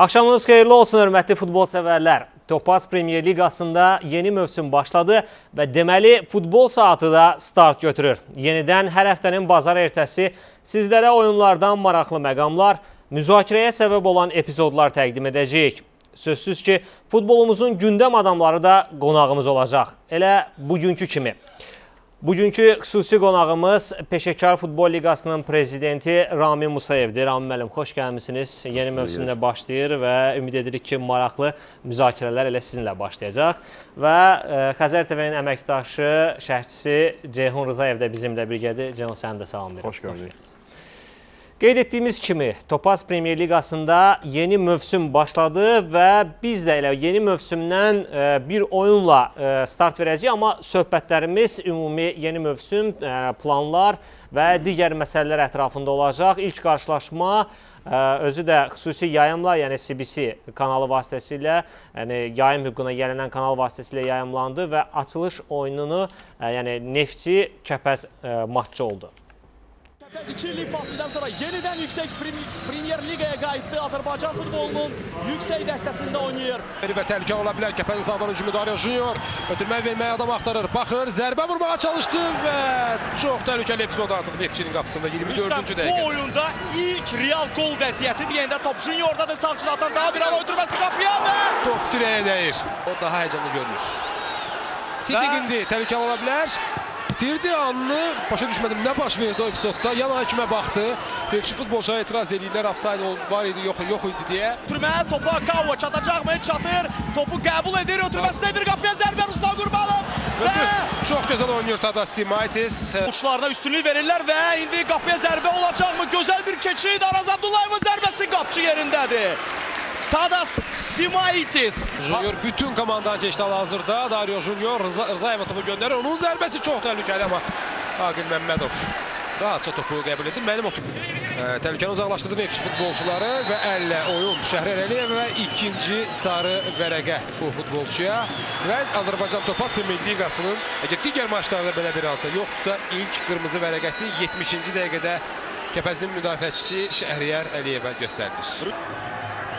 Axşamınız xeyirli olsun, hörmətli futbol sevərlər. Topaz Premyer Liqasında yeni mövsüm başladı və deməli futbol saatı da start götürür. Yenidən hər həftənin bazar ertəsi sizlərə oyunlardan maraqlı məqamlar, müzakirəyə səbəb olan epizodlar təqdim edəcəyik. Sözsüz ki, futbolumuzun gündəm adamları da qonağımız olacaq. Elə bugünkü kimi. Bugünkü xüsusi qonağımız Peşəkar Futbol Liqasının prezidenti Rami Musayevdir. Rami müəllim, xoş gəlmisiniz. Yeni mövsümdə başlayır və ümid edirik ki, maraqlı müzakirələr elə sizinlə başlayacaq. Və ə, Xəzər TV-nin əməkdaşı, şərhçisi Ceyhun Rızayev də bizimlə birgədir. Ceyhun, səni də salamlayıram. Xoş gördük. Qeyd etdiyimiz kimi Topaz Premyer Liqasında yeni mövsüm başladı və biz də elə yeni mövsümdən e, bir oyunla e, start verəcəyik, amma söhbətlərimiz ümumi yeni mövsüm, e, planlar və digər məsələlər ətrafında olacaq. İlk qarşılaşma özü də xüsusi yayımla, yəni CBC kanalı vasitəsilə, yəni yayım hüququna gələnən kanal vasitəsilə yayımlandı və açılış oyununu, yəni Neftçi Kəpəz matçı oldu. Kəpəz 2 illik fasildən sonra yenidən yüksək Premyer Liqaya qayıtdı. Azərbaycan futbolunun yüksək dəstəsində oynayır. Və təhlükə ola bilər Kəpəzin sağdan hücumu Dario Junior. Ötürməyə verməyə adam axtarır. Baxır, zərbə vurmağa çalışdı və çox təhlükəli epizod artıq Neftçinin qapısında 24-cü dəqiqə. Bu oyunda ilk real gol vəziyyəti deyəndə top Juniordadır. Sağçıda atan daha bir an ötürməsi qapıya və top dirəyə dəyir. O daha həyəcanlı görünür. Sidney indi təhlükəli ola bilər. Bitirdi anını. Başa düşmədim nə baş verdi o epizodda. Yan hakimə baxdı. Fevşi futbolçuya etiraz edirlər. Offside var idi, yox, yox idi deyə. Ötürmə topa Kavva çatacaqmı? Çatır. Topu qəbul edir. Ötürməsindədir. Qapıya zərbə Ruslan Qurbanov. Və çox gözəl oynayır Tadas Simaitis. Uçlarına üstünlük verirlər və indi qapıya zərbə olacaqmı? Gözəl bir keçid. Araz Abdullayevin zərbəsi qapçı yerindədir. Tadas Simaitis. Junior bütün komandan keçdi hal-hazırda. Dario Junior Rıza, Rızayeva topu göndərir. Onun zərbəsi çox təhlükəli amma Aqil Məmmədov rahatça topu qəbul edir. Mənim o təhlükəni uzaqlaşdırdı Neftçi futbolçuları və əllə oyun Şəhrər Əliyev və ikinci sarı vərəqə bu futbolçuya və Azərbaycan Topaz Premyer Liqasının əgər digər maçlarda belə bir halsa yoxdursa ilk qırmızı vərəqəsi 70-ci dəqiqədə Kəpəzin müdafiəçisi Şəhriyar Əliyevə göstərilir.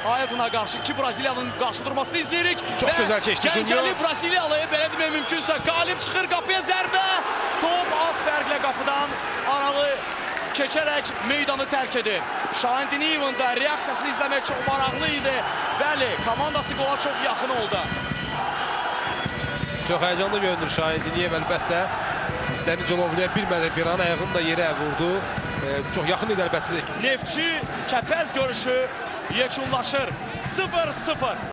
Ayazına qarşı iki Braziliyanın qarşı durmasını izləyirik. Çox gözəl keçdi Junior. Gəncəli Braziliyalı belə demək mümkünsə qalib çıxır qapıya zərbə. Top az fərqlə qapıdan aralı keçərək meydanı tərk edir. Şahin Diniyevin də reaksiyasını izləmək çox maraqlı idi. Bəli, komandası qola çox yaxın oldu. Çox həyəcanlı görünür Şahin Diniyev əlbəttə. İstəni Colovluya bilmədi, bir an ayağını da yerə vurdu. E, çox yaxın idi əlbəttə. Neftçi, Kəpəz görüşü yekunlaşır. 0-0.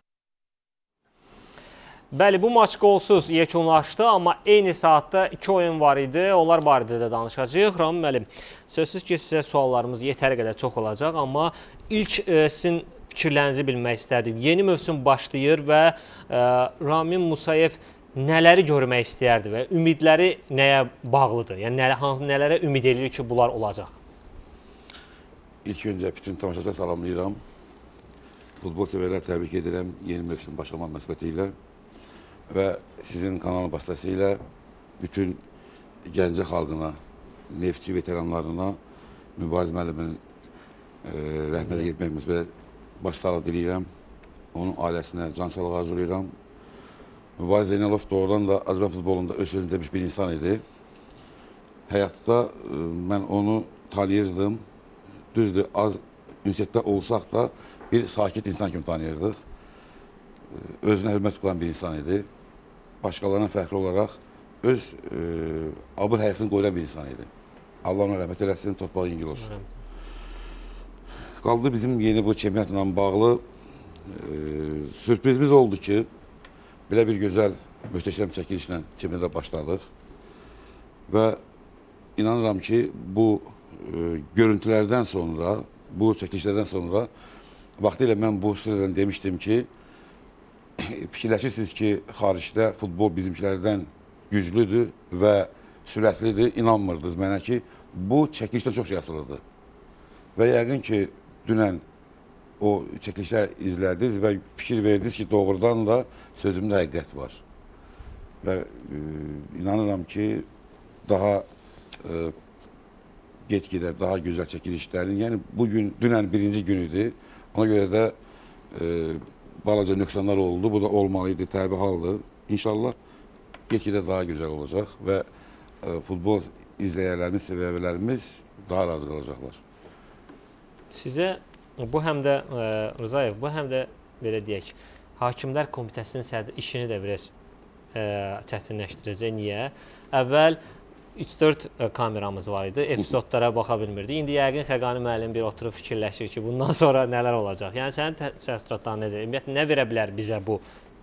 Bəli, bu maç qolsuz yekunlaşdı, amma eyni saatda iki oyun var idi. Onlar barədə də danışacağıq. Ram müəllim, sözsüz ki, sizə suallarımız yetər qədər çox olacaq, amma ilk e, sizin fikirlərinizi bilmək istərdim. Yeni mövsüm başlayır və e, Ramin Musayev nələri görmək istəyərdi və ümidləri nəyə bağlıdır? Yəni nələ, hansı nələrə ümid edir ki, bunlar olacaq? İlk öncə bütün tamaşaçıları salamlayıram. Futbol sevərlər təbrik edirəm yeni mövsüm başlamaq münasibəti ilə və sizin kanal vasitəsilə bütün Gəncə xalqına, neftçi veteranlarına Mübariz müəllimin e, rəhmətə getməyimiz və başsağlıq diləyirəm. Onun ailəsinə can sağlığı arzulayıram. Mübariz Zeynalov doğrudan da Azərbaycan futbolunda öz sözünü demiş bir insan idi. Həyatda e, mən onu tanıyırdım. Düzdür, az ünsiyyətdə olsaq da bir sakit insan kimi tanıyırdıq. Özünə hörmət quran bir insan idi. Başqalarından fərqli olaraq öz e, abır həyəsini qoyulan bir insan idi. Allah ona rəhmət eləsin, torpağı yüngül olsun. Qaldı bizim yeni bu çempionatla bağlı e, sürprizimiz oldu ki, belə bir gözəl, möhtəşəm çəkilişlə çempionata başladıq. Və inanıram ki, bu e, görüntülərdən sonra, bu çəkilişlərdən sonra vaxtilə mən bu sözlə demişdim ki, fikirləşirsiniz ki, xaricdə futbol bizimkilərdən güclüdür və sürətlidir. İnanmırdınız mənə ki, bu çəkilişdə çox yazılıdır. Və yəqin ki, dünən o çəkilişlər izlədiniz və fikir verdiniz ki, doğrudan da sözümdə həqiqət var. Və e, inanıram ki, daha e, get-gedə daha gözəl çəkilişlərin, yəni bugün, dünən birinci günüdür. Ona görə də e, balaca nöqsanlar oldu. Bu da olmalıydı, təbii haldır. İnşallah get-gedə daha gözəl olacaq və e, futbol izləyərlərimiz, sevərlərimiz daha razı qalacaqlar. Sizə bu həm də ə, Rzayev, bu həm də belə deyək, Hakimlər Komitəsinin sədri işini də biraz ə, çətinləşdirəcək. Niyə? Əvvəl 3-4 ə, kameramız var idi. Epizodlara baxa bilmirdi. İndi yəqin Xəqani müəllim bir oturub fikirləşir ki, bundan sonra nələr olacaq. Yəni sənin təəssüratların necə? Ümumiyyətlə nə verə bilər bizə bu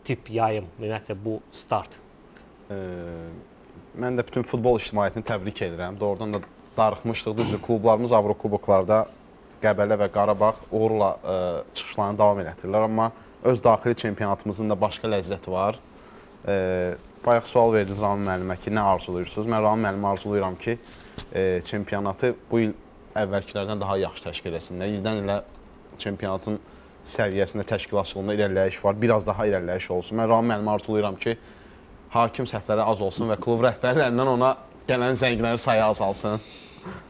tip yayım, ümumiyyətlə bu start? Ee, mən də bütün futbol ictimaiyyətini təbrik edirəm. Doğrudan da darıxmışdıq. Düzdür, klublarımız Avrokuboklarda Qəbələ və Qarabağ uğurla ə, çıxışlarını davam elətdirirlər, amma öz daxili çempionatımızın da başqa ləzzəti var. E, bayaq sual verdiniz Rami müəllimə ki, nə arzulayırsınız? Mən Rami müəllimə arzulayıram ki, e, çempionatı bu il əvvəlkilərdən daha yaxşı təşkil etsinlər. İldən ilə çempionatın səviyyəsində təşkilatçılığında irəliləyiş var. Biraz daha irəliləyiş olsun. Mən Rami müəllimə arzulayıram ki, hakim səhvləri az olsun və klub rəhbərlərindən ona gələn zənglərin sayı azalsın.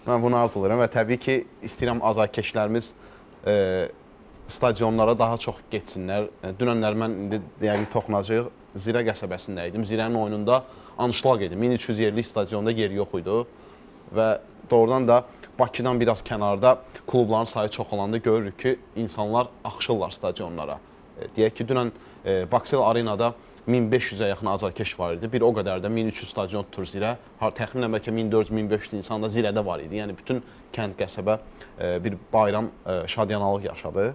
Mən bunu arzulayıram və təbii ki, istəyirəm azarkeşlərimiz e, stadionlara daha çox getsinlər. E, Dünənlər mən indi yəqin toxunacağıq. Zirə qəsəbəsində idim. Zirənin oyununda anşlaq idi. 1300 yerlik stadionda yer yox idi və doğrudan da Bakıdan biraz kənarda klubların sayı çoxalanda görürük ki, insanlar axışırlar stadionlara. E, deyək ki, dünən e, Baksel Arenada 1500-ə yaxın azarkeş var idi. Bir o qədər də 1300 stadion tutur zirə. Təxminən bəlkə 1400-1500 insan da zirədə var idi. Yəni bütün kənd qəsəbə bir bayram şadyanalıq yaşadı.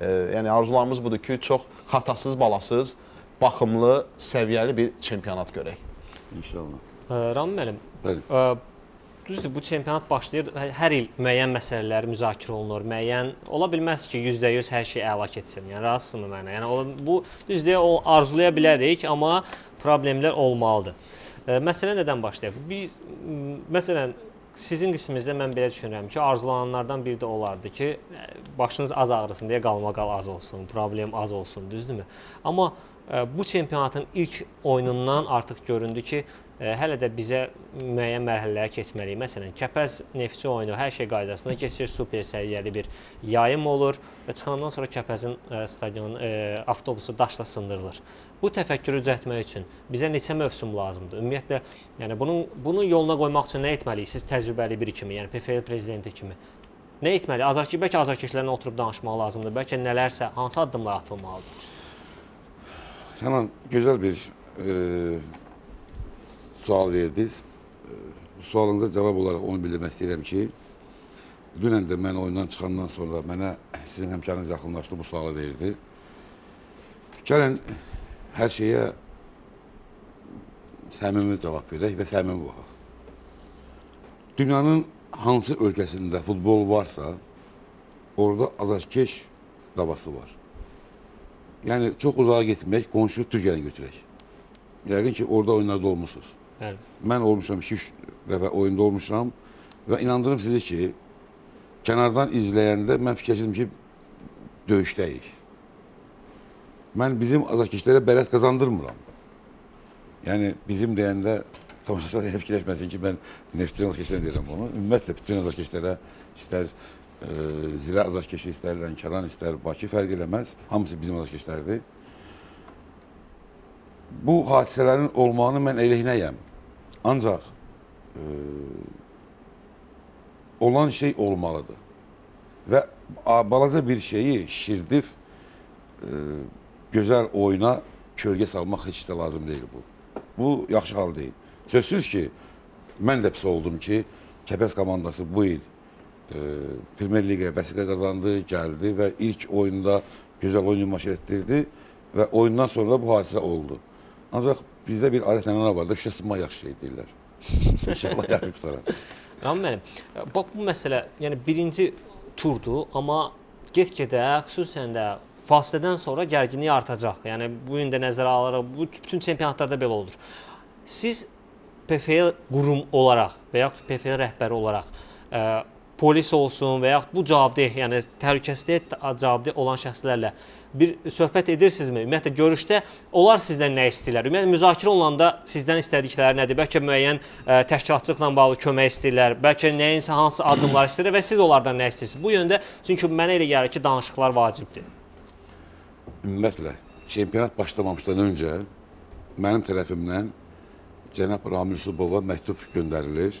E, yəni arzularımız budur ki, çox xatasız, balasız, baxımlı, səviyyəli bir çempionat görək. İnşallah. Ə, Rami müəllim, Bəli. ə, düzdür bu çempionat başlayır. Hə- Hər il müəyyən məsələlər müzakirə olunur. Müəyyən ola bilməz ki, %100 hər şey əla keçsin. Yəni razısınmı mənə? Yəni bu düzdür o arzulaya bilərik, amma problemlər olmalıdır. Ə, Məsələ nədən başlayır? Biz məsələn sizin qisminizdə mən belə düşünürəm ki, arzulananlardan biri də olardı ki, ə, başınız az ağrısın deyə qalmaqal az olsun, problem az olsun, düzdürmü? Amma ə, bu çempionatın ilk oyunundan artıq göründü ki, hələ də bizə müəyyən mərhələlərə keçməliyik. Məsələn, Kəpəz Neftçi oyunu hər şey qaydasında keçir, super səviyyəli bir yayım olur və çıxandan sonra Kəpəzin ə, stadionun ə, avtobusu daşla sındırılır. Bu təfəkkürü düzəltmək üçün bizə neçə mövsüm lazımdır? Ümumiyyətlə, yəni bunun bunu yoluna qoymaq üçün nə etməliyik? Siz təcrübəli biri kimi, yəni PFL prezidenti kimi nə etməli? Azarkeş bəlkə azarkeşlərlə oturub danışmaq lazımdır. Bəlkə nələrsə, hansı addımlar atılmalıdır? Sənan gözəl bir e, sual verdiniz. Sualınıza cavab olaraq onu bildirmək istəyirəm ki, dünən də mən oyundan çıxandan sonra mənə sizin həmkarınız yaxınlaşdı, bu sualı verdi. Gəlin hər şeyə səmimi cavab verək və səmimi baxaq. Dünyanın hansı ölkəsində futbol varsa, orada azarkeş davası var. Yəni çox uzağa getmək, qonşu Türkiyəni götürək. Yəqin ki, orada oyunlarda olmusunuz. Bəli. Mən olmuşam 2-3 dəfə oyunda olmuşam və inandırım sizi ki, kənardan izləyəndə mən fikirləşdim ki, döyüşdəyik. Mən bizim azarkeşlərə bələt qazandırmıram. Yəni bizim deyəndə tamaşaçılar elə fikirləşməsin ki, mən neftçi azarkeşlərə deyirəm onu. Ümumiyyətlə bütün azarkeşlərə istər e, Zirə azarkeşi, istər Lənkəran, istər Bakı fərq eləməz. Hamısı bizim azarkeşlərdir. Bu hadisələrin olmağını mən əleyhinəyəm. Ancaq e, olan şey olmalıdır. Və balaca bir şeyi şirdif e, gözəl oyuna kölgə salmaq heç də lazım deyil bu. Bu yaxşı hal deyil. Sözsüz ki, mən də pis oldum ki, Kəpəz komandası bu il e, Premyer Liqaya vəsiqə qazandı, gəldi və ilk oyunda gözəl oyun nümayiş etdirdi və oyundan sonra bu hadisə oldu. Ancaq bizdə bir adət-ənənə var da, şüşə sınmaq yaxşı şey deyirlər. İnşallah yaxşı qutarar. Rami müəllim, bax bu məsələ, yəni birinci turdur, amma get-gedə xüsusən də fasilədən sonra gərginlik artacaq. Yəni bu gün də nəzərə alaraq bu bütün çempionatlarda belə olur. Siz PFL qurum olaraq və yaxud PFL rəhbəri olaraq ə, polis olsun və yaxud bu cavabdeh, yəni təhlükəsizliyə cavabdeh olan şəxslərlə bir söhbət edirsinizmi? Ümumiyyətlə görüşdə onlar sizdən nə istəyirlər? Ümumiyyətlə müzakirə olanda sizdən istədikləri nədir? Bəlkə müəyyən ə, təşkilatçılıqla bağlı kömək istəyirlər, bəlkə nəyinsə hansı addımlar istəyirlər və siz onlardan nə istəyirsiniz? Bu yöndə çünki mənə elə gəlir ki, danışıqlar vacibdir. ümumiyyətlə çempionat başlamamışdan öncə mənim tərəfimdən cənab Ramil Subova məktub göndərilir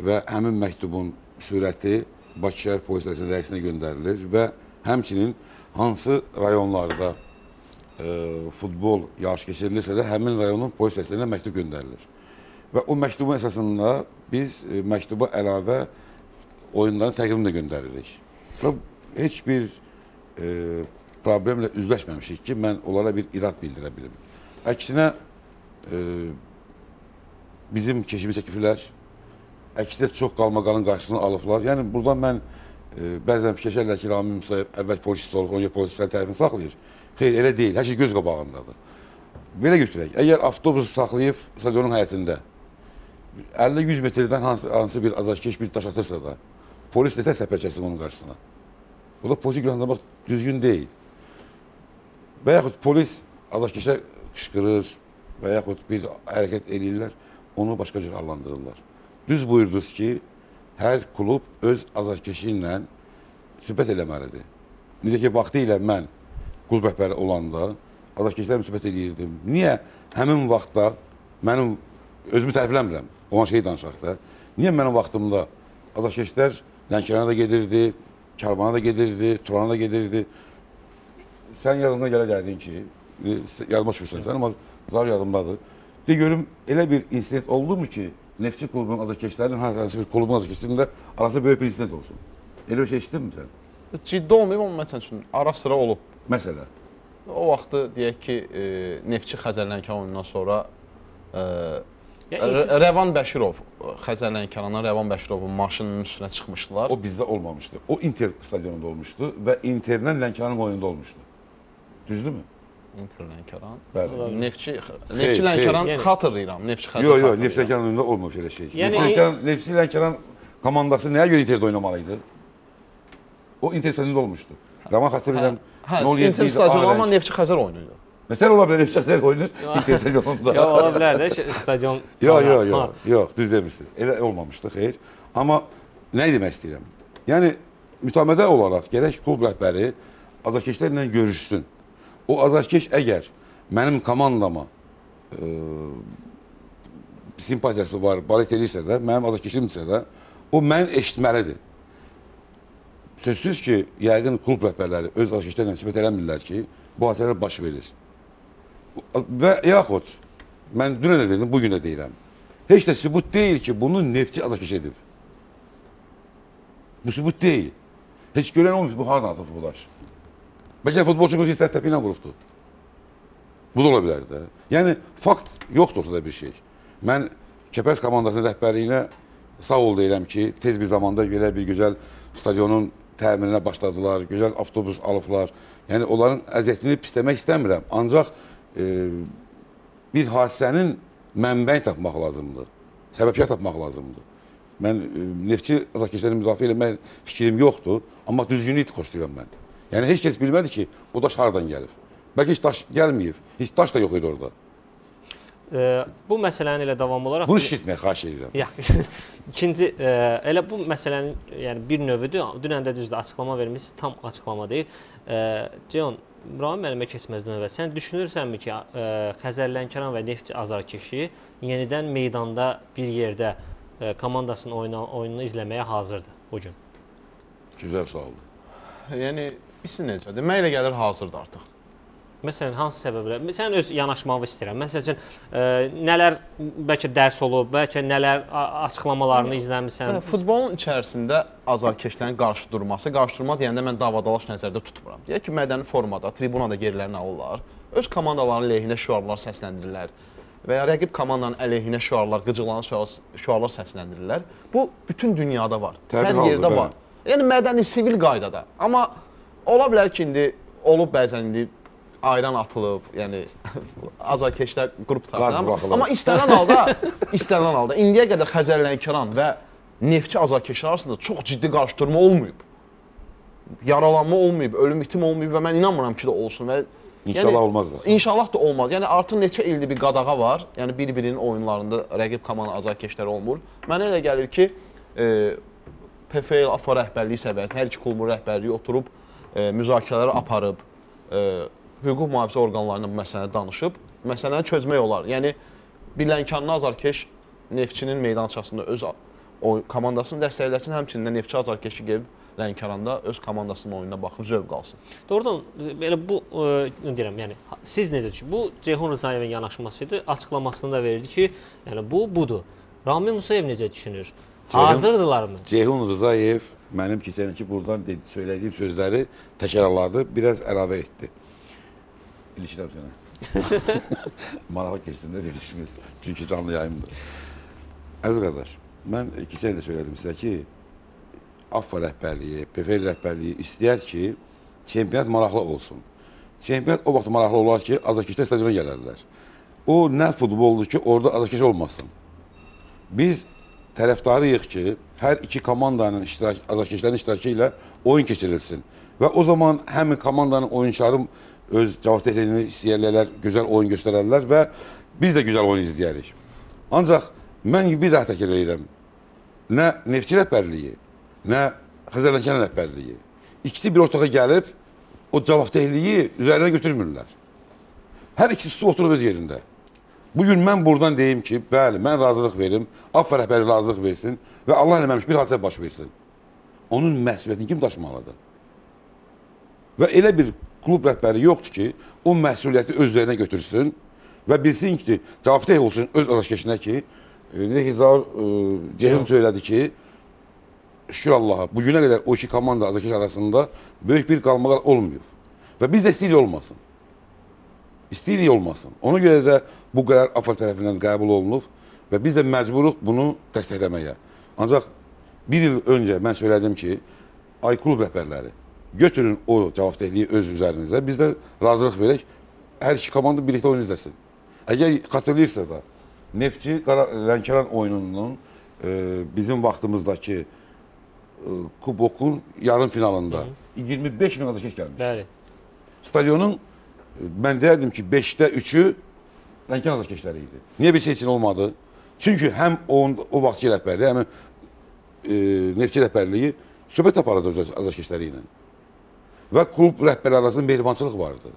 və həmin məktubun sürəti Bakı şəhər polis idarəsinin rəisinə göndərilir və həmçinin hansı rayonlarda e, futbol yarış keçirilirsə də həmin rayonun polis rəislərinə məktub göndərilir. Və o məktubun əsasında biz e, məktuba əlavə oyunların təqvimini də göndəririk. Və heç bir e, problemlə üzləşməmişik ki, mən onlara bir irad bildirə bilim. Əksinə e, bizim keşimi çəkiblər, əksinə çox qalmaqalın qarşısını alıblar. Yəni buradan mən e, bəzən fikirləşərlər ki, Rami Musayev əvvəl polisist olub, onu polislər tərəfini saxlayır. Xeyr, elə deyil. Hər şey göz qabağındadır. Belə götürək. Əgər avtobus saxlayıb stadionun həyətində 50-100 metrdən hansı, hansı bir azarkeş bir daş atırsa da, polis nətər səpər çəksin onun qarşısına? Bu da polisi günahlandırmaq düzgün deyil. Və yaxud polis azarkeşə qışqırır və yaxud bir hərəkət eləyirlər, onu başqa cür adlandırırlar. Düz buyurdunuz ki, hər klub öz azarkeşi ilə söhbət eləməlidir. Necə ki, vaxtı ilə mən klub rəhbəri olanda azarkeşlərlə söhbət eləyirdim. Niyə həmin vaxtda mənim özümü tərifləmirəm, olan şeyi danışaq da. Niyə mənim vaxtımda azarkeşlər Lənkərana da gedirdi, Karvana da gedirdi, Turana da gedirdi. Sən yadına gələ gəldin ki, e, yadıma düşmürsən sən, amma zar yadımdadır. De görüm elə bir insident oldu mu ki, Neftçi klubunun azarkeşlərinin hansı bir klubun azarkeşlərində arasında böyük bir insident olsun? Elə bir şey eşitdin mi sən? Ciddi olmayıb amma məsəl üçün ara sıra olub. Məsələ. O vaxtı deyək ki, e, Neftçi Xəzərlənkan oyunundan sonra e, Yəni, Rə- Rəvan Bəşirov Xəzərlənkandan Rəvan Bəşirovun maşınının üstünə çıxmışdılar. O bizdə olmamışdı. O Inter stadionunda olmuşdu və Interdən Lənkəranın oyununda olmuşdu. Düzdürmü? Inter Lənkəran. Bəli. Neftçi Neftçi Lənkəran Yəni- xatırlayıram. Neftçi Xəzər. Yox, yox, xatırlayıram. Neft Lənkəran oyununda olmamış elə şey. Yəni- Neft Lənkəran, Neft Lənkəran komandası nəyə görə Interdə oynamalı idi? O Inter stadionunda olmuşdu. Rəvan xatırlayıram. Hə, 07 Inter stadionu amma. Neftçi Xəzər oynayırdı. Nətər ola bilər Neft Xəzər oyunu Inter stadionunda? Ya ola bilər də stadion. Yox, yox, yox. Yox, düz demişsiniz. Elə olmamışdı, xeyr. Amma nə demək istəyirəm? Yəni mütəmədə olaraq gərək klub rəhbəri azarkeşlərlə görüşsün. O azarkeş əgər mənim komandama e, simpatiyası var, balet edirsə də, mənim azarkeşimdirsə də, o məni eşitməlidir. Sözsüz ki, yəqin klub rəhbərləri öz azarkeşlərlə söhbət eləmirlər ki, bu hadisələr baş verir. Və yaxud mən dünən də dedim, bugün də deyirəm. Heç də sübut deyil ki, bunu neftçi azarkeş edib. Bu sübut deyil. Heç görən olmuyor bu hardan atıb bu daş. Bəlkə futbolçu qızı istər ilə vurubdu. Bu da ola bilər də. Yəni fakt yoxdur ortada bir şey. Mən Kəpəz komandasının rəhbərliyinə sağ ol deyirəm ki, tez bir zamanda belə bir gözəl stadionun təmirinə başladılar, gözəl avtobus alıblar. Yəni onların əziyyətini pisləmək istəmirəm. Ancaq e, bir hadisənin mənbəyi tapmaq lazımdır. Səbəbiyyət tapmaq lazımdır. Mən e, neftçi azarkeşləri müdafiə eləmək fikrim yoxdur, amma düzgünlük xoşlayıram mən. Yəni heç kəs bilmədi ki, o daş hardan gəlib. Bəlkə heç daş gəlməyib, heç daş da yox idi orada. E, bu məsələnin elə davam olaraq Bunu şişirtməyə xahiş edirəm. Yaxşı. İkinci e, elə bu məsələnin yəni bir növüdür. Dünən də düzdür açıqlama vermisiniz, tam açıqlama deyil. E, Ceyhun Rahim müəllimə keçməzdən əvvəl sən düşünürsənmi ki, e, Xəzərlənkəran və Neftçi azarkeşi yenidən meydanda bir yerdə e, komandasının oyunu, oyununu izləməyə hazırdır bu gün? Gözəl sualdır. Yəni bilirsən necədir? Mənə elə gəlir hazırdır artıq. Məsələn, hansı səbəblər? Sən öz yanaşmağı istəyirəm. Məsəl üçün e, nələr bəlkə dərs olub, bəlkə nələr açıqlamalarını izləmisən. Hə, Futbolun içərisində azarkeşlərin qarşı durması, qarşı durma deyəndə mən davadalaş nəzərdə tutmuram. Deyək ki, mədəni formada, tribunada yerlərini alırlar. Öz komandalarının lehinə şüarlar səsləndirirlər və ya rəqib komandanın əleyhinə şüarlar, qıcıqlanan şüarlar, şüarlar səsləndirirlər. Bu bütün dünyada var. Təbii Hər yerdə var. Yəni mədəni sivil qaydada. Amma ola bilər ki, indi olub bəzən indi ayran atılıb, yəni azarkeşlər qrup tarafından. Amma, istənilən halda, istənilən halda indiyə qədər Xəzərlənkəran və Neftçi azarkeşlər arasında çox ciddi qarşıdurma olmayıb. Yaralanma olmayıb, ölüm itim olmayıb və mən inanmıram ki də olsun və İnşallah olmaz da. İnşallah da olmaz. Yəni artıq neçə ildir bir qadağa var. Yəni bir-birinin oyunlarında rəqib komanda azarkeşlər olmur. Mənə elə gəlir ki, e, PFL AFA rəhbərliyi səviyyəsində hər iki klubun rəhbərliyi oturub müzakirələr aparıb, e, hüquq mühafizə orqanlarına bu məsələni danışıb, məsələni çözmək olar. Yəni bir Lənkəranlı azarkeş Neftçinin meydançasında öz o komandasını dəstəkləsin, həmçinin də Neftçi azarkeşi gəlib Lənkəranda öz komandasının oyununa baxıb zövq alsın. Doğrudan e, belə bu e, deyirəm, yəni siz necə düşünürsünüz? Bu Ceyhun Rızayevin yanaşması idi. Açıqlamasını da verdi ki, yəni bu budur. Rami Musayev necə düşünür? Ceyhun- Hazırdırlarmı? Ceyhun Rızayev mənim keçənki buradan dedi, söylədiyim sözləri təkrarladı, biraz əlavə etdi. İlişirəm sənə. Maraqlı keçdin də verilişimiz. Çünki canlı yayımdır. Əziz qardaş, mən keçən də söylədim sizə ki, AFFA rəhbərliyi, PFL rəhbərliyi istəyər ki, çempionat maraqlı olsun. Çempionat o vaxt maraqlı olar ki, azarkeşlər stadiona gələrlər. O nə futboldur ki, orada azarkeş olmasın. Biz tərəfdarıyıq ki, hər iki komandanın iştirak, azarkeşlərin iştirakı ilə oyun keçirilsin. Və o zaman həmin komandanın oyunçuları öz cavabdehliyini istəyərlər, gözəl oyun göstərərlər və biz də gözəl oyun izləyərik. Ancaq mən bir daha təkrar edirəm. Nə Neftçi rəhbərliyi, nə Xəzərlənkən rəhbərliyi. İkisi bir otağa gəlib o cavabdehliyi üzərinə götürmürlər. Hər ikisi su oturub öz yerində. Bu gün mən buradan deyim ki, bəli, mən razılıq verim, AFFA rəhbəri razılıq versin və Allah eləməmiş bir hadisə baş versin. Onun məsuliyyətini kim daşımalıdır? Və elə bir klub rəhbəri yoxdur ki, o məsuliyyəti öz üzərinə götürsün və bilsin ki, cavabdeh olsun öz azarkeşinə ki, e, necə ki, Zaur e, Ceyhun söylədi ki, şükür Allaha, bugünə qədər o iki komanda azarkeş arasında böyük bir qalmalar olmuyor. Və biz də istəyirik olmasın. İstəyirik olmasın. Ona görə də bu qərar AFA tərəfindən qəbul olunub və biz də məcburuq bunu dəstəkləməyə. Ancaq bir il öncə mən söylədim ki, ay klub rəhbərləri götürün o cavabdehliyi öz üzərinizə. Biz də razılıq verək. Hər iki komanda birlikdə oyun izləsin. Əgər xatırlayırsa da Neftçi Lənkəran oyununun e, bizim vaxtımızdakı e, kubokun yarım finalında 25 min azarkeş gəlmiş. Bəli. Stadionun e, mən deyərdim ki 5-də 3-ü Lənkəran azarkeşləri idi. Niyə bir üçün olmadı? Çünki həm o, o vaxtki rəhbərliyi, həm e, Neftçi rəhbərliyi söhbət aparırdı öz azarkeşləri ilə. Və klub rəhbəri arasında mehribançılıq vardı.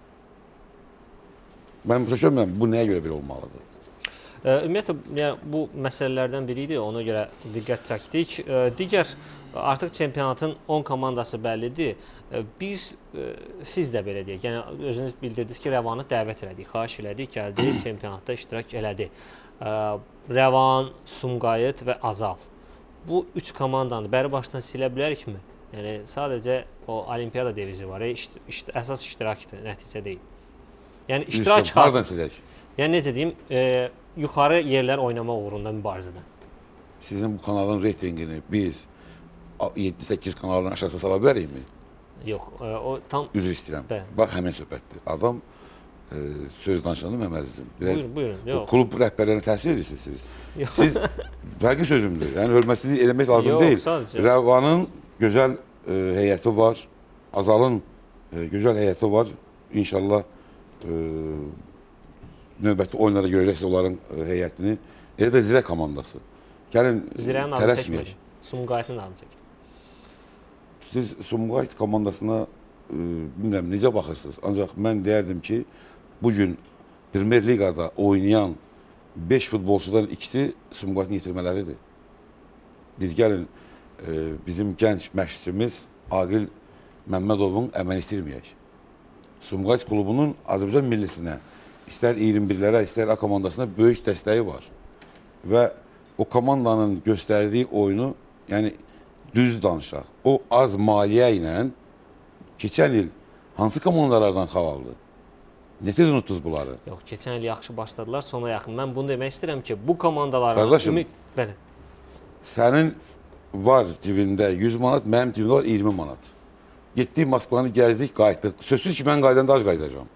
Mən başa düşmürəm bu nəyə görə belə olmalıdır. Ə, Ümumiyyətlə yəni bu məsələlərdən biri idi. Ona görə diqqət çəkdik. Ə, Digər artıq çempionatın 10 komandası bəllidir. Biz ə, siz də belə deyək. Yəni özünüz bildirdiniz ki, Rəvanı dəvət elədik, xahiş elədik, gəldi, çempionatda iştirak elədi. Rəvan, Sumqayıt və Azal. Bu 3 komandanı bəri başdan silə bilərikmi? Yəni sadəcə o olimpiada devizi var. İşt, işt, əsas iştirakdır, nəticə deyil. Yəni iştirak Hardan silək? Yəni necə deyim, e, yuxarı yerlər oynamaq uğrunda mübarizədə. Sizin bu kanalın reytingini biz 7-8 kanaldan aşağısı sala bilərikmi? Yox, e, o tam Üzr istəyirəm. Bəli. Bax həmin söhbətdir. Adam e, söz danışanda Məhəmməd əzizim. Biraz buyurun, buyurun. Yox. klub rəhbərlərinə təsir edirsiniz siz. Yox. Siz həqiqi sözümdür. Yəni hörmətsizlik eləmək lazım Yox, deyil. sadəcə. Rəvanın gözəl e, heyəti var. Azalın e, gözəl heyəti var. İnşallah e, növbəti oyunlara görəcəksiniz onların e, heyətini. Elə də Zirə komandası. Gəlin Zirənin tələsməyək. çəkmədi. Sumqayıtın adını çəkdi. Siz Sumqayıt komandasına e, bilmirəm necə baxırsınız. Ancaq mən deyərdim ki, bu gün Premyer Liqada oynayan 5 futbolçudan ikisi Sumqayıtın yetirmələridir. Biz gəlin e, bizim gənc məşqçimiz Aqil Məmmədovun əməl istirməyək. Sumqayıt klubunun Azərbaycan millisinə, istər 21-lərə, istər A komandasına böyük dəstəyi var. Və o komandanın göstərdiyi oyunu, yəni düz danışaq, o az maliyyə ilə keçən il hansı komandalardan xal aldı? Nə tez unutdunuz bunları? Yox, keçən il yaxşı başladılar, sona yaxın. Mən bunu demək istəyirəm ki, bu komandaların Qardaşım, ümid bəli. Sənin var cibində 100 manat, mənim cibimdə var 20 manat. Getdik Moskvanı gəzdik, qayıtdıq. Sözsüz ki, mən qayıdanda ac qayıdacağam.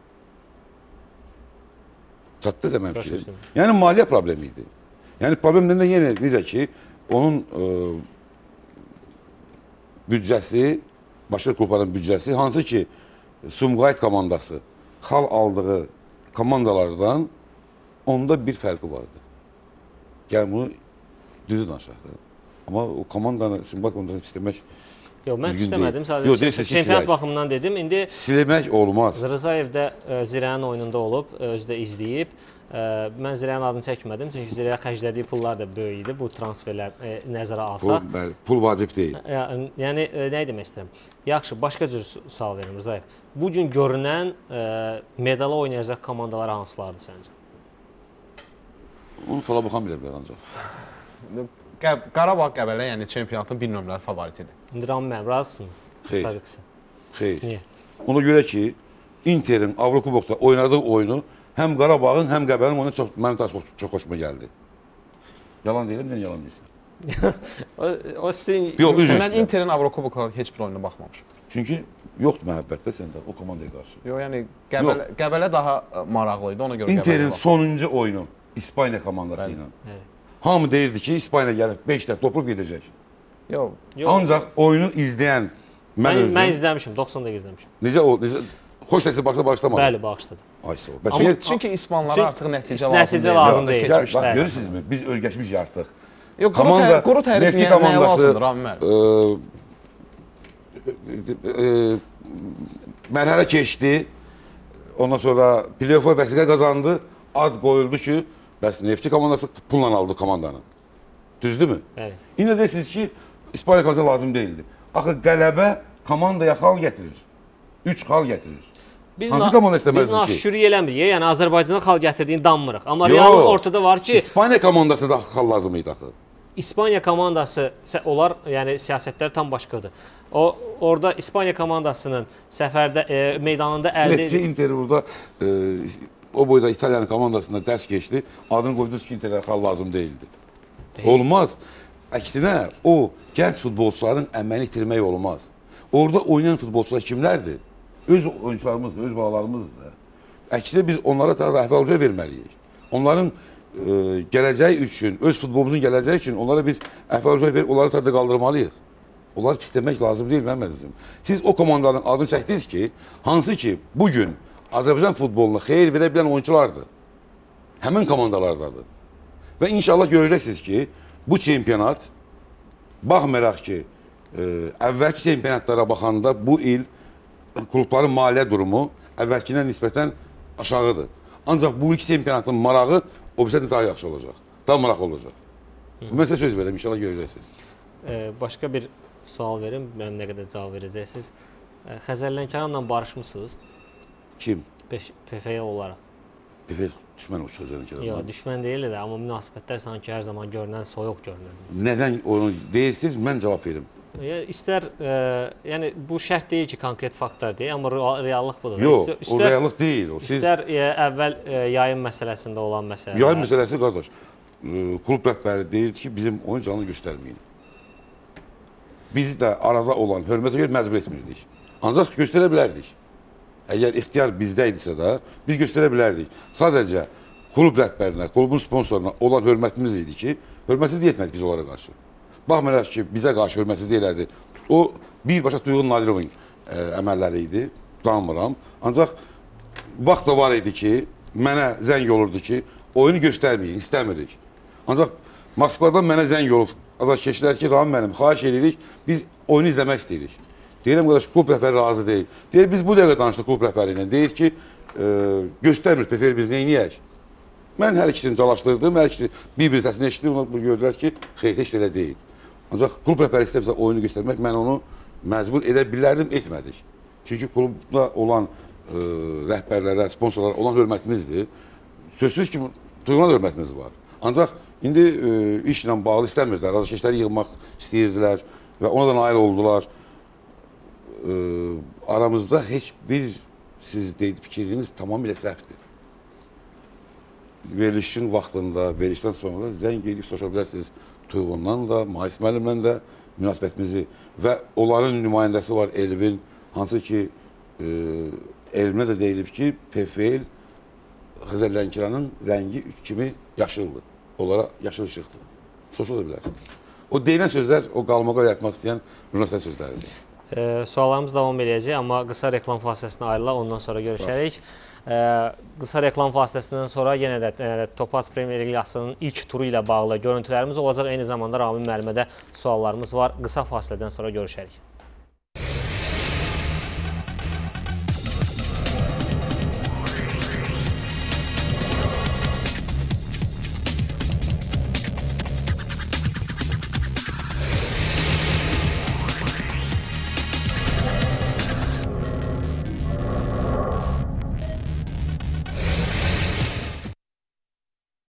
Çatdı da mənim fikrim. Yəni maliyyə problemi idi. Yəni problemdən də yenə necə ki, onun e, büdcəsi, başqa klubların büdcəsi, hansı ki, Sumqayıt komandası xal aldığı komandalardan onda bir fərqi vardı. Yəni bunu düzü danışaq da. Amma o komandanı, Sumqayıt komandasını pisləmək Yox, mən istəmədim. Yox, Sadəcə deyirsiz ki, çempionat silək. baxımından dedim. İndi Silmək olmaz. Rzayev də e, Zirənin oyununda olub, özü də izləyib. Mən Zirənin adını çəkmədim, çünki Zirəyə xərclədiyi pullar da böyük idi bu transferlər e, nəzərə alsaq. bəli, pul vacib deyil. Yəni e, nə demək istəyirəm? Yaxşı, başqa cür su- sual verim Rzayev. Bu gün görünən e, medala oynayacaq komandalar hansılardır səncə? Onu fala baxan bilə bilər ancaq. Qəb Qarabağ Qəbələ yəni çempionatın bir nömrəli favoritidir. İndi Rami müəllim razısın? Xeyr. Xeyr. Niyə? Ona görə ki, Interin Avrokubokda oynadığı oyunu həm Qarabağın, həm Qəbənin oyunu çox mənim çox, çox xoşuma gəldi. Yalan deyirəm, nə yalan deyirsən? O, o sizin Yox, üzr Mən. Interin Avrokuboklarda heç bir oyununa baxmamışam. Çünki yoxdur məhəbbət də səndə o komandaya qarşı. Yox, yəni Qəbələ Qəbələ daha ə, maraqlı idi. Ona görə Interin sonuncu oyunu İspaniya komandası ilə. Hamı deyirdi ki, İspaniya gəlib 5 dəfə topluq gedəcək. Yox, Yox, Ancaq oyunu izləyən mən, mən, özüm, mən izləmişəm, 90 dəqiqə izləmişəm. necə o necə xoş təəssüf baxsa bağışlamadım. Bəli, bağışladım. Ay sağ ol. Bəs Amma niyə- çünki İspanlara Çünki artıq nəticə lazım nəticə deyil. lazım deyil. Gəl, Keçmişlər. bax Bəli. görürsünüzmü? Biz ölgəçmiş artıq. Yox, quru, Komanda quru Nefti komandası müəllim? e, e, mərhələ keçdi. Ondan sonra play-offa vəsiqə qazandı. Ad qoyuldu ki, bəs Neftçi komandası pulla aldı komandanı. Düzdürmü? Bəli. İndi deyirsiniz ki, İspaniya komandası lazım deyildi. Axı qələbə komandaya xal gətirir. 3 xal gətirir. Biz Hansı komanda Biz istəməzdiniz ki? naşükürlük eləmirik. Yəni Azərbaycana xal gətirdiyini danmırıq. Amma Yox. reallıq ortada var ki, İspaniya komandasına da xal lazım idi axı. İspaniya komandası onlar yəni siyasətlər tam başqadır. O orada İspaniya komandasının səfərdə e, meydanında əldə Neftçi Inter burada e, o boyda İtaliyanın komandasında dərs keçdi. Adını qoydu ki, Interə xal lazım deyildi. Olmaz. Əksinə, o gənc futbolçuların əməlini itirmək olmaz. Orada oynayan futbolçular kimlərdir? Öz oyunçularımızdır, öz balalarımızdır. Əksinə biz onlara da rəhbərlik verməliyik. Onların e, gələcəyi üçün, öz futbolumuzun gələcəyi üçün onlara biz əhval-ruhiyyə verib onları tədə qaldırmalıyıq. Onları pisləmək lazım deyil mənim əzizim. Siz o komandanın adını çəkdiniz ki, hansı ki bu gün Azərbaycan futboluna xeyir verə bilən oyunçulardır. Həmin komandalardadır. Və inşallah görəcəksiniz ki, bu çempionat baxmayaraq ki, e, əvvəlki çempionatlara baxanda bu il klubların maliyyə durumu əvvəlkinə nisbətən aşağıdır. Ancaq bu ilk çempionatın marağı o bizə daha yaxşı olacaq. Daha maraqlı olacaq. Mən sizə söz verirəm, inşallah görəcəksiniz. e, başqa bir sual verim, mənim nə qədər cavab verəcəksiniz. E, Xəzər Lənkəranla barışmısınız? Kim? PFL olaraq. Efe düşmən o sözlərini Yox, düşmən deyil də, amma münasibətlər sanki hər zaman görünən soyuq görünür. Nədən onu deyirsiniz, mən cavab verim. İstər e, yəni bu şərt deyil ki, konkret faktlar deyil, amma real- reallıq budur. Yox, İstər- o reallıq deyil. O siz İstər e, əvvəl e, yayın məsələsində olan məsələ. yay məsələsi qardaş. e, Klub rəhbəri deyir ki, bizim oyun canını göstərməyin. Biz də arada olan hörmətə görə məcbur etmirdik. Ancaq göstərə bilərdik. Əgər ixtiyar bizdə idisə də biz göstərə bilərdik. Sadəcə klub rəhbərinə, klubun sponsoruna olan hörmətimiz idi ki, hörmətsizlik etmədik biz onlara qarşı. Baxmayaraq ki, bizə qarşı hörmətsizlik elədi. O birbaşa Duyğun Nadirovun ə, əməlləri idi. Danmıram. Ancaq vaxt da var idi ki, mənə zəng olurdu ki, oyunu göstərməyin, istəmirik. Ancaq Moskvadan mənə zəng olub azarkeşlər ki, Rami müəllim, xahiş edirik, biz oyunu izləmək istəyirik. Deyirəm qardaş, klub rəhbəri razı deyil. Deyir biz bu dəqiqə danışdıq klub rəhbəri ilə. Deyir ki, e, göstərmir PFL biz edək? Mən hər ikisini dalaşdırdım, hər ikisi bir-bir səsini eşitdi, onlar bu gördülər ki, xeyr, heç də elə deyil. Ancaq klub rəhbəri istəmirsə oyunu göstərmək, mən onu məcbur edə bilərdim, etmədik. Çünki klubda olan e, rəhbərlərə, sponsorlara olan hörmətimizdir. Sözsüz ki, duyulan hörmətimiz var. Ancaq indi e, işlə bağlı istəmirdilər, razıkeşləri yığmaq istəyirdilər və ona da nail oldular. E, aramızda heç bir siz deyil, fikriniz tamamilə səhvdir. Verilişin vaxtında, verilişdən sonra zəng edib soruşa bilərsiniz Tuyğundan da, Mais müəllimlə də münasibətimizi və onların nümayəndəsi var Elvin, hansı ki e, Elvinə də deyilib ki, PFL Xəzər Lənkəranın rəngi kimi yaşıldır. Onlara yaşıl işıqdır. Soruşa da bilərsiniz. O deyilən sözlər o qalmağa yaratmaq istəyən jurnalistlərin sözləridir. E, suallarımız davam edəcək, amma qısa reklam fasiləsinə ayrılaq, ondan sonra görüşərik. E, qısa reklam fasiləsindən sonra yenə də Topaz Premyer Liqasının ilk turu ilə bağlı görüntülərimiz olacaq. Eyni zamanda Ramin müəllimə də suallarımız var. Qısa fasilədən sonra görüşərik.